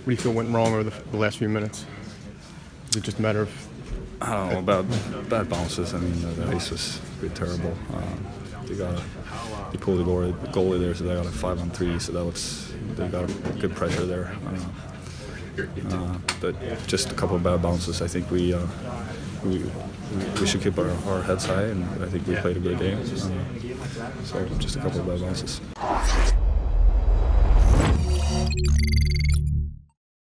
What do you feel went wrong over the, the last few minutes? Is it just a matter of I don't know about bad bounces. I mean, the, the ice was pretty terrible. Um, they got a, they pulled the goalie, the goalie there, so they got a five on three. So that was they got a good pressure there. Uh, uh, but just a couple of bad bounces. I think we uh, we, we should keep our, our heads high, and I think we played a good game. Uh, so just a couple of bad bounces.